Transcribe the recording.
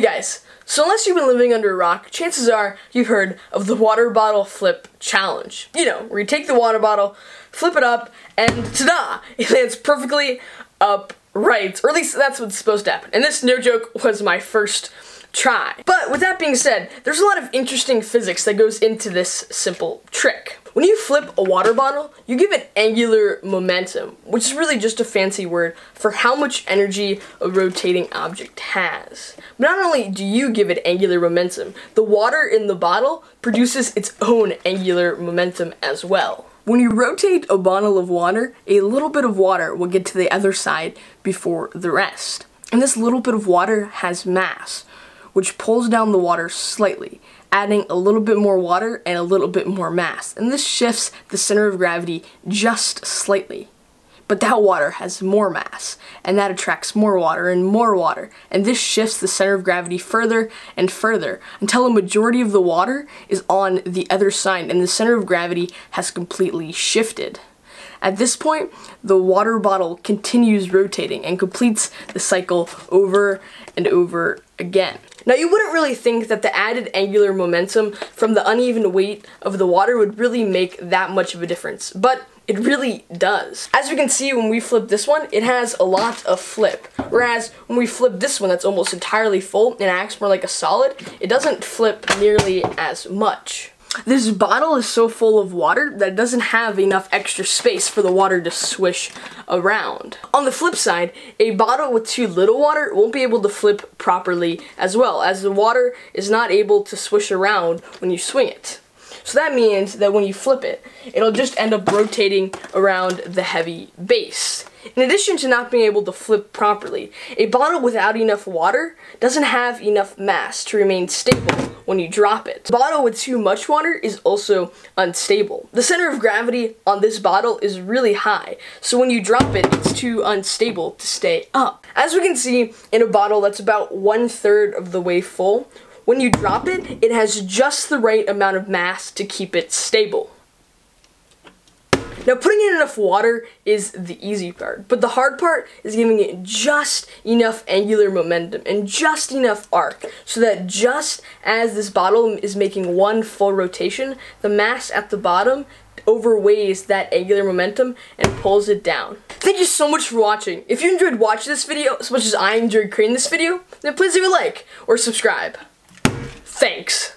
Hey guys, so unless you've been living under a rock, chances are you've heard of the water bottle flip challenge. You know, where you take the water bottle, flip it up, and ta-da! It lands perfectly upright. Or at least that's what's supposed to happen. And this, no joke, was my first try. But with that being said, there's a lot of interesting physics that goes into this simple trick. When you flip a water bottle, you give it angular momentum, which is really just a fancy word for how much energy a rotating object has. But not only do you give it angular momentum, the water in the bottle produces its own angular momentum as well. When you rotate a bottle of water, a little bit of water will get to the other side before the rest. And this little bit of water has mass, which pulls down the water slightly, adding a little bit more water and a little bit more mass. And this shifts the center of gravity just slightly. But that water has more mass, and that attracts more water and more water, and this shifts the center of gravity further and further until a majority of the water is on the other side and the center of gravity has completely shifted. At this point, the water bottle continues rotating and completes the cycle over and over again. Now you wouldn't really think that the added angular momentum from the uneven weight of the water would really make that much of a difference, but it really does. As we can see when we flip this one, it has a lot of flip. Whereas when we flip this one that's almost entirely full and acts more like a solid, it doesn't flip nearly as much. This bottle is so full of water that it doesn't have enough extra space for the water to swish around. On the flip side, a bottle with too little water won't be able to flip properly as well, as the water is not able to swish around when you swing it. So that means that when you flip it, it'll just end up rotating around the heavy base. In addition to not being able to flip properly, a bottle without enough water doesn't have enough mass to remain stable when you drop it. A bottle with too much water is also unstable. The center of gravity on this bottle is really high, so when you drop it, it's too unstable to stay up. As we can see in a bottle that's about one third of the way full, when you drop it, it has just the right amount of mass to keep it stable. Now putting in enough water is the easy part, but the hard part is giving it just enough angular momentum and just enough arc so that just as this bottle is making one full rotation, the mass at the bottom overweighs that angular momentum and pulls it down. Thank you so much for watching. If you enjoyed watching this video as much as I enjoyed creating this video, then please leave a like or subscribe. Thanks.